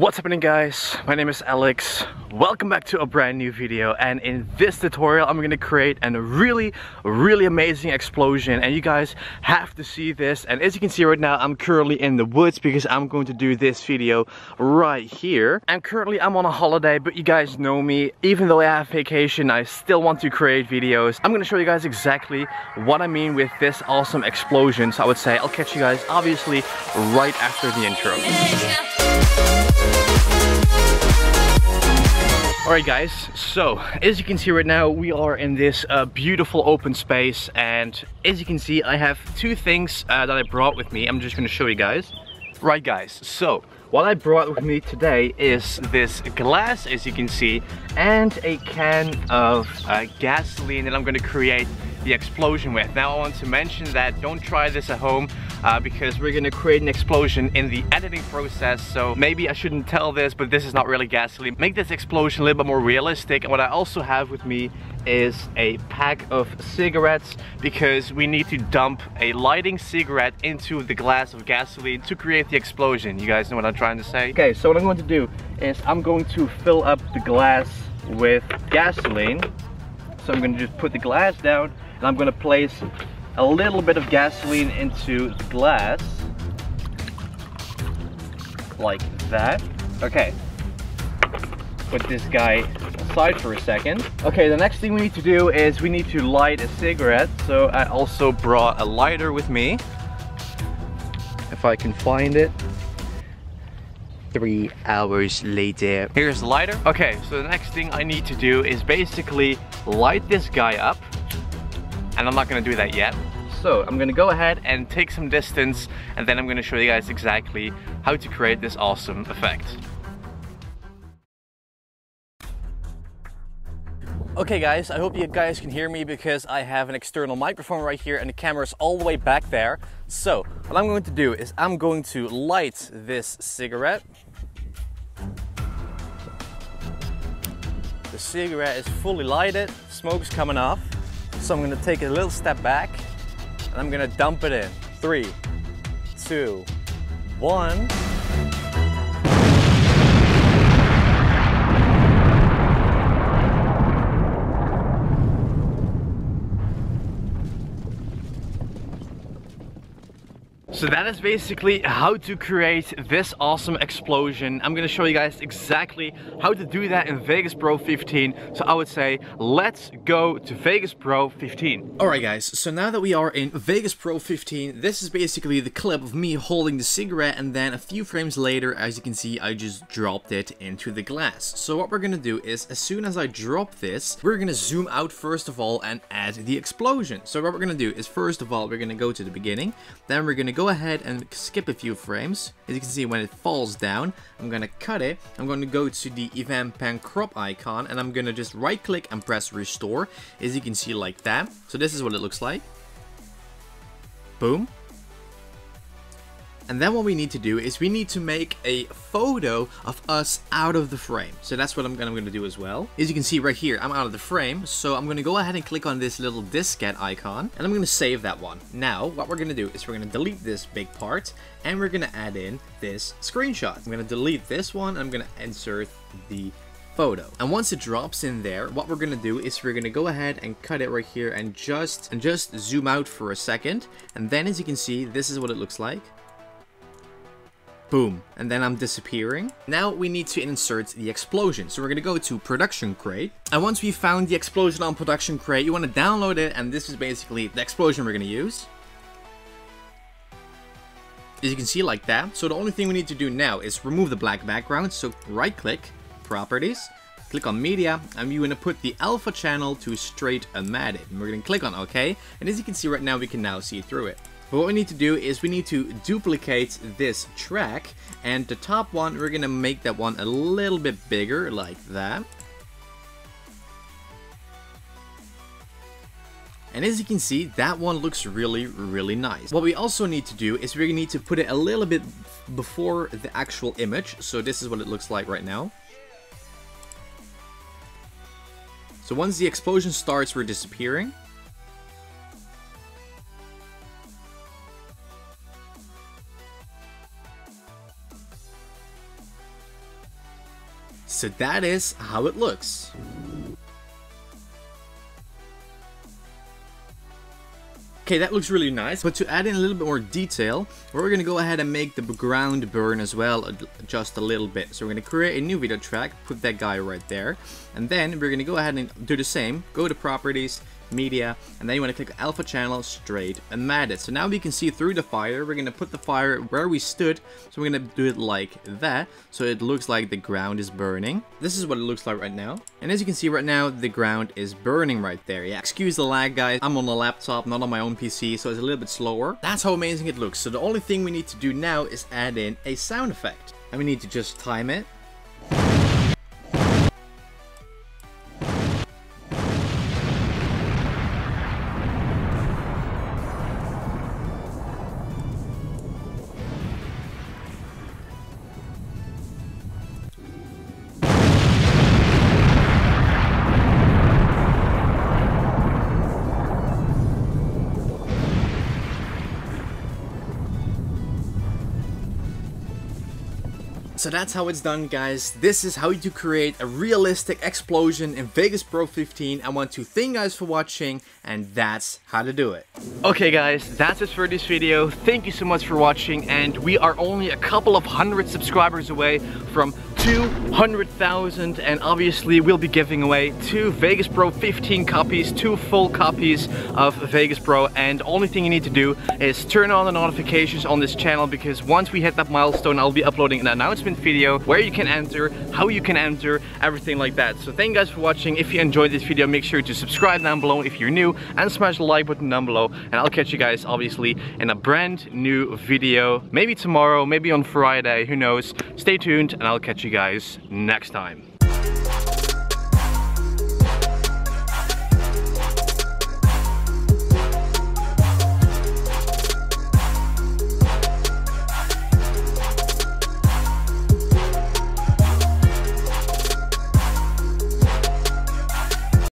What's happening guys? My name is Alex. Welcome back to a brand new video and in this tutorial I'm gonna create a really really amazing explosion and you guys have to see this and as you can see right now I'm currently in the woods because I'm going to do this video right here and currently I'm on a holiday but you guys know me even though I have vacation I still want to create videos. I'm gonna show you guys exactly what I mean with this awesome explosion so I would say I'll catch you guys obviously right after the intro. Alright guys, so as you can see right now we are in this uh, beautiful open space and as you can see I have two things uh, that I brought with me. I'm just going to show you guys. Right guys, so what I brought with me today is this glass as you can see and a can of uh, gasoline that I'm going to create the explosion with. Now I want to mention that don't try this at home uh, because we're gonna create an explosion in the editing process so maybe I shouldn't tell this but this is not really gasoline. Make this explosion a little bit more realistic and what I also have with me is a pack of cigarettes because we need to dump a lighting cigarette into the glass of gasoline to create the explosion. You guys know what I'm trying to say? Okay, so what I'm going to do is I'm going to fill up the glass with gasoline. So I'm to just put the glass down and I'm gonna place a little bit of gasoline into the glass. Like that. Okay. Put this guy aside for a second. Okay the next thing we need to do is we need to light a cigarette. So I also brought a lighter with me. If I can find it. Three hours later. Here's the lighter. Okay so the next thing I need to do is basically light this guy up. And I'm not gonna do that yet. So I'm gonna go ahead and take some distance and then I'm gonna show you guys exactly how to create this awesome effect. Okay guys, I hope you guys can hear me because I have an external microphone right here and the camera is all the way back there. So what I'm going to do is I'm going to light this cigarette. The cigarette is fully lighted, smoke's coming off. So I'm gonna take a little step back and I'm gonna dump it in. Three, two, one. So that is basically how to create this awesome explosion. I'm gonna show you guys exactly how to do that in Vegas Pro 15. So I would say, let's go to Vegas Pro 15. Alright guys, so now that we are in Vegas Pro 15, this is basically the clip of me holding the cigarette and then a few frames later, as you can see, I just dropped it into the glass. So what we're gonna do is, as soon as I drop this, we're gonna zoom out first of all and add the explosion. So what we're gonna do is, first of all, we're gonna go to the beginning, then we're gonna go ahead and skip a few frames. As you can see, when it falls down, I'm gonna cut it. I'm to go to the event pan crop icon, and I'm gonna just right click and press restore. As you can see like that. So this is what it looks like. Boom. And then what we need to do is we need to make a photo of us out of the frame. So that's what I'm gonna, I'm gonna do as well. As you can see right here, I'm out of the frame. So I'm gonna go ahead and click on this little diskette icon and I'm gonna save that one. Now, what we're gonna do is we're gonna delete this big part and we're gonna add in this screenshot. I'm gonna delete this one. I'm gonna insert the photo. And once it drops in there, what we're gonna do is we're gonna go ahead and cut it right here and just and just zoom out for a second. And then as you can see, this is what it looks like. Boom. And then I'm disappearing. Now we need to insert the explosion. So we're going to go to Production Crate. And once we found the explosion on Production Crate, you want to download it. And this is basically the explosion we're going to use. As you can see like that. So the only thing we need to do now is remove the black background. So right click, Properties, click on media and we're going to put the alpha channel to straight unmatted and we're going to click on ok and as you can see right now we can now see through it but what we need to do is we need to duplicate this track and the top one, we're gonna make that one a little bit bigger like that. And as you can see, that one looks really, really nice. What we also need to do is we need to put it a little bit before the actual image. So this is what it looks like right now. So once the explosion starts, we're disappearing. So that is how it looks. Okay, that looks really nice, but to add in a little bit more detail, we're gonna go ahead and make the ground burn as well, just a little bit. So we're gonna create a new video track, put that guy right there, and then we're gonna go ahead and do the same, go to properties, media, and then you want to click alpha channel straight unmatted. So now we can see through the fire. We're going to put the fire where we stood. So we're going to do it like that. So it looks like the ground is burning. This is what it looks like right now. And as you can see right now, the ground is burning right there. Yeah, excuse the lag guys. I'm on a laptop, not on my own PC, so it's a little bit slower. That's how amazing it looks. So the only thing we need to do now is add in a sound effect. And we need to just time it. So that's how it's done guys. This is how you create a realistic explosion in Vegas Pro 15. I want to thank you guys for watching and that's how to do it. Okay guys, that's it for this video. Thank you so much for watching and we are only a couple of hundred subscribers away from 200,000 and obviously we'll be giving away two Vegas Pro 15 copies, two full copies of Vegas Pro and only thing you need to do is turn on the notifications on this channel because once we hit that milestone I'll be uploading an announcement video where you can enter, how you can enter, everything like that. So thank you guys for watching. If you enjoyed this video make sure to subscribe down below if you're new and smash the like button down below and I'll catch you guys obviously in a brand new video maybe tomorrow, maybe on Friday, who knows. Stay tuned and I'll catch you guys next time.